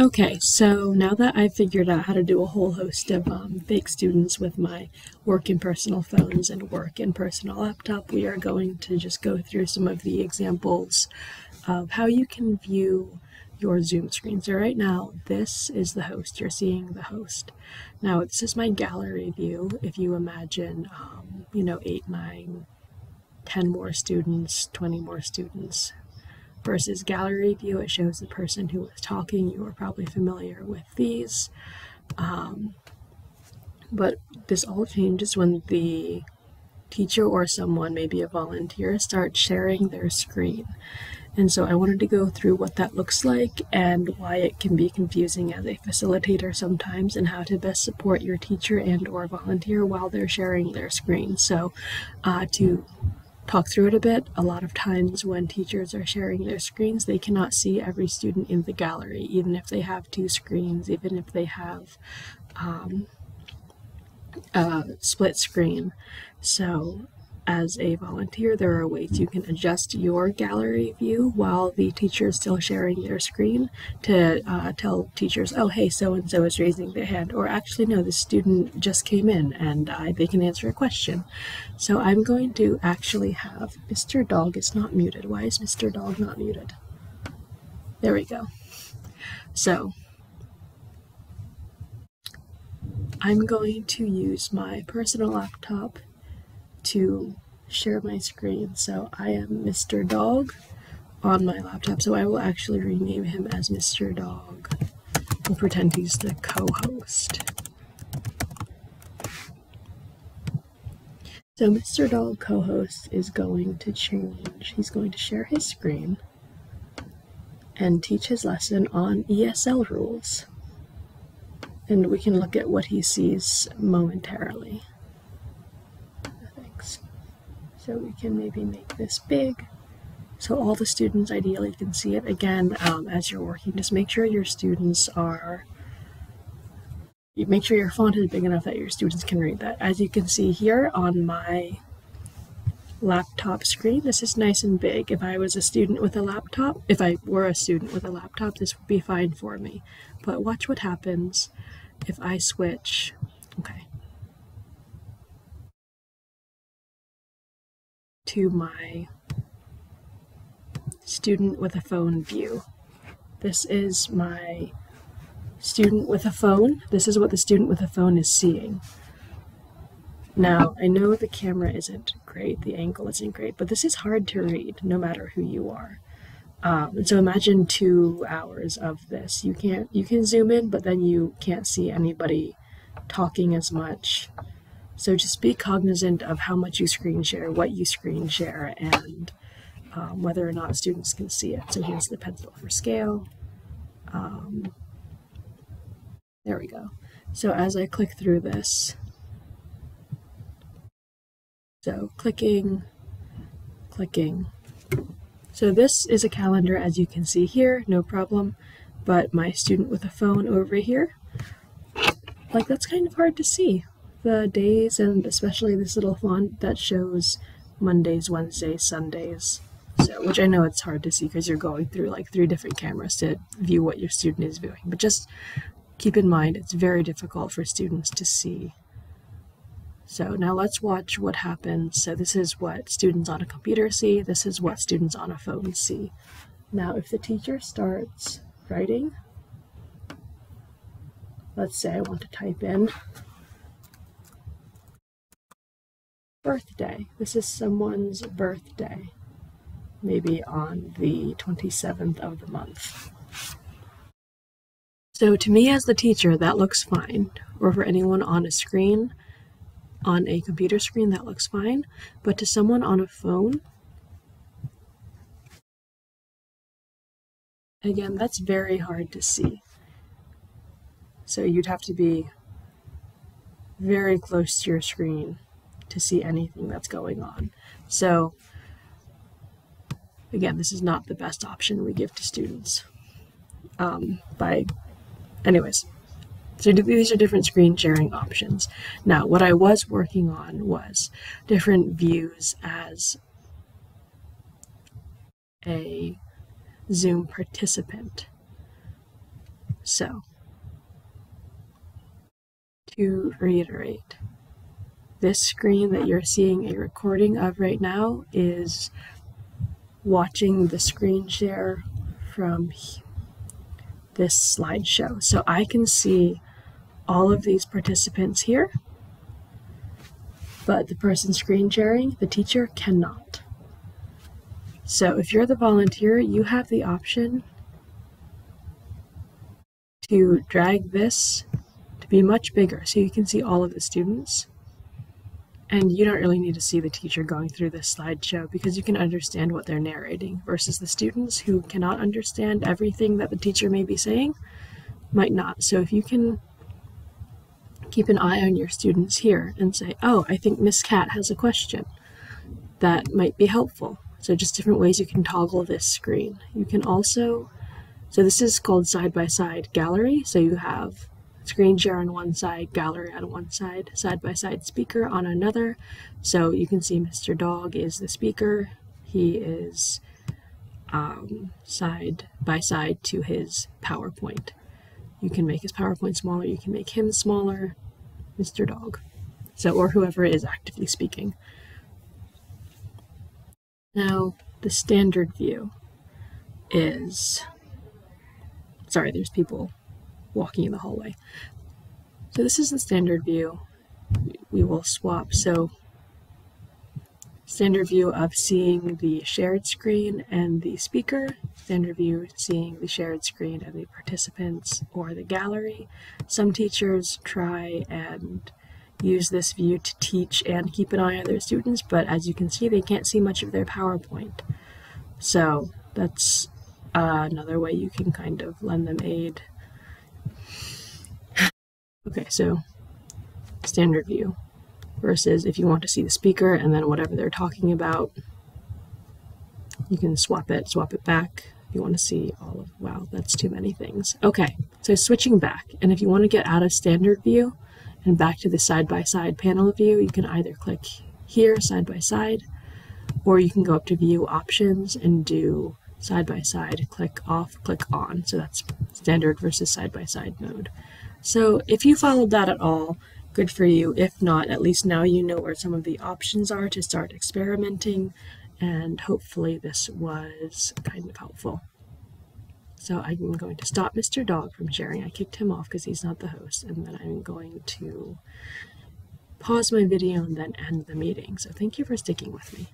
Okay, so now that I've figured out how to do a whole host of um, fake students with my work and personal phones and work and personal laptop, we are going to just go through some of the examples of how you can view your Zoom screen. So right now, this is the host. You're seeing the host. Now, this is my gallery view. If you imagine, um, you know, 8, 9, 10 more students, 20 more students, versus gallery view, it shows the person who was talking. You are probably familiar with these. Um, but this all changes when the teacher or someone, maybe a volunteer, starts sharing their screen. And so I wanted to go through what that looks like and why it can be confusing as a facilitator sometimes and how to best support your teacher and or volunteer while they're sharing their screen. So uh, to talk through it a bit. A lot of times when teachers are sharing their screens, they cannot see every student in the gallery, even if they have two screens, even if they have um, a split screen. So as a volunteer, there are ways you can adjust your gallery view while the teacher is still sharing their screen to uh, tell teachers, oh, hey, so and so is raising their hand, or actually, no, the student just came in and uh, they can answer a question. So I'm going to actually have Mr. Dog is not muted. Why is Mr. Dog not muted? There we go. So I'm going to use my personal laptop to share my screen. So I am Mr. Dog on my laptop. So I will actually rename him as Mr. Dog and pretend he's the co-host. So Mr. Dog co-host is going to change. He's going to share his screen and teach his lesson on ESL rules. And we can look at what he sees momentarily. So we can maybe make this big. So all the students ideally can see it. Again, um, as you're working, just make sure your students are, you make sure your font is big enough that your students can read that. As you can see here on my laptop screen, this is nice and big. If I was a student with a laptop, if I were a student with a laptop, this would be fine for me. But watch what happens if I switch, okay, to my student with a phone view. This is my student with a phone. This is what the student with a phone is seeing. Now, I know the camera isn't great, the angle isn't great, but this is hard to read no matter who you are. Um, so imagine two hours of this. You can't, you can zoom in, but then you can't see anybody talking as much. So just be cognizant of how much you screen share, what you screen share, and um, whether or not students can see it. So here's the pencil for scale. Um, there we go. So as I click through this, so clicking, clicking. So this is a calendar as you can see here, no problem. But my student with a phone over here, like that's kind of hard to see the days and especially this little font that shows Mondays, Wednesdays, Sundays. So, which I know it's hard to see because you're going through like three different cameras to view what your student is viewing. But just keep in mind it's very difficult for students to see. So now let's watch what happens. So this is what students on a computer see. This is what students on a phone see. Now if the teacher starts writing, let's say I want to type in birthday. This is someone's birthday, maybe on the 27th of the month. So to me as the teacher, that looks fine. Or for anyone on a screen, on a computer screen, that looks fine. But to someone on a phone, again, that's very hard to see. So you'd have to be very close to your screen to see anything that's going on. So again, this is not the best option we give to students. Um, by, anyways, so these are different screen sharing options. Now, what I was working on was different views as a Zoom participant. So, to reiterate, this screen that you're seeing a recording of right now is watching the screen share from this slideshow. So I can see all of these participants here, but the person screen sharing, the teacher, cannot. So if you're the volunteer, you have the option to drag this to be much bigger so you can see all of the students. And you don't really need to see the teacher going through this slideshow because you can understand what they're narrating versus the students who cannot understand everything that the teacher may be saying might not. So if you can keep an eye on your students here and say, oh, I think Miss Cat has a question, that might be helpful. So just different ways you can toggle this screen. You can also, so this is called side-by-side -side gallery. So you have screen share on one side, gallery on one side, side by side speaker on another. So you can see Mr. Dog is the speaker. He is um, side by side to his PowerPoint. You can make his PowerPoint smaller, you can make him smaller, Mr. Dog. So, or whoever is actively speaking. Now, the standard view is, sorry, there's people walking in the hallway. So this is the standard view. We will swap. So standard view of seeing the shared screen and the speaker, standard view seeing the shared screen and the participants or the gallery. Some teachers try and use this view to teach and keep an eye on their students, but as you can see, they can't see much of their PowerPoint. So that's uh, another way you can kind of lend them aid Okay, so standard view versus if you want to see the speaker and then whatever they're talking about, you can swap it, swap it back. If you want to see all of, wow, that's too many things. Okay, so switching back, and if you want to get out of standard view and back to the side-by-side -side panel view, you can either click here, side-by-side, -side, or you can go up to view options and do side-by-side, -side, click off, click on. So that's standard versus side-by-side -side mode. So if you followed that at all, good for you. If not, at least now you know where some of the options are to start experimenting, and hopefully this was kind of helpful. So I'm going to stop Mr. Dog from sharing. I kicked him off because he's not the host, and then I'm going to pause my video and then end the meeting. So thank you for sticking with me.